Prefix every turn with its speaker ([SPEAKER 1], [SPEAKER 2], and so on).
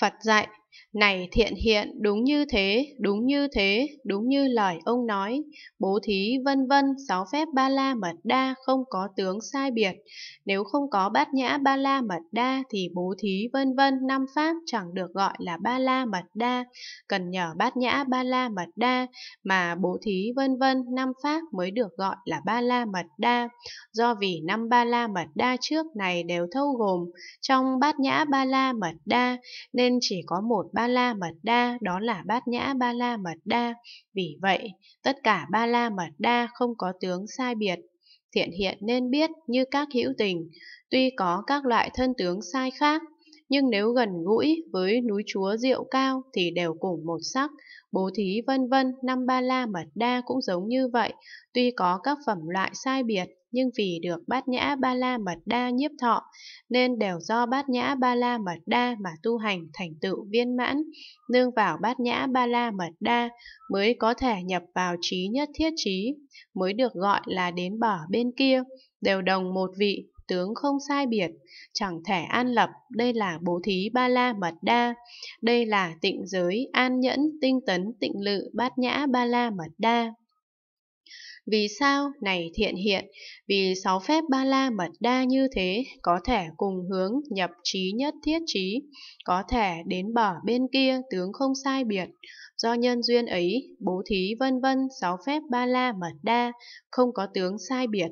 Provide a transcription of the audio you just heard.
[SPEAKER 1] Phật dạy, này thiện hiện, đúng như thế, đúng như thế, đúng như lời ông nói, bố thí vân vân, sáu phép ba la mật đa không có tướng sai biệt. Nếu không có bát nhã ba la mật đa thì bố thí vân vân năm pháp chẳng được gọi là ba la mật đa, cần nhờ bát nhã ba la mật đa mà bố thí vân vân năm pháp mới được gọi là ba la mật đa. Do vì năm ba la mật đa trước này đều thâu gồm trong bát nhã ba la mật đa nên chỉ có một ba la mật đa, đó là bát nhã ba la mật đa. Vì vậy, tất cả ba la mật đa không có tướng sai biệt. Thiện hiện nên biết như các hữu tình, tuy có các loại thân tướng sai khác, nhưng nếu gần gũi với núi chúa rượu cao thì đều cùng một sắc, bố thí vân vân năm ba la mật đa cũng giống như vậy, tuy có các phẩm loại sai biệt, nhưng vì được bát nhã ba la mật đa nhiếp thọ, nên đều do bát nhã ba la mật đa mà tu hành thành tựu viên mãn, nương vào bát nhã ba la mật đa mới có thể nhập vào trí nhất thiết trí, mới được gọi là đến bờ bên kia, đều đồng một vị, tướng không sai biệt, chẳng thể an lập, đây là bố thí ba la mật đa, đây là tịnh giới, an nhẫn, tinh tấn, tịnh lự, bát nhã ba la mật đa. Vì sao? Này thiện hiện, vì sáu phép ba la mật đa như thế có thể cùng hướng nhập trí nhất thiết trí, có thể đến bờ bên kia tướng không sai biệt. Do nhân duyên ấy, bố thí vân vân sáu phép ba la mật đa, không có tướng sai biệt.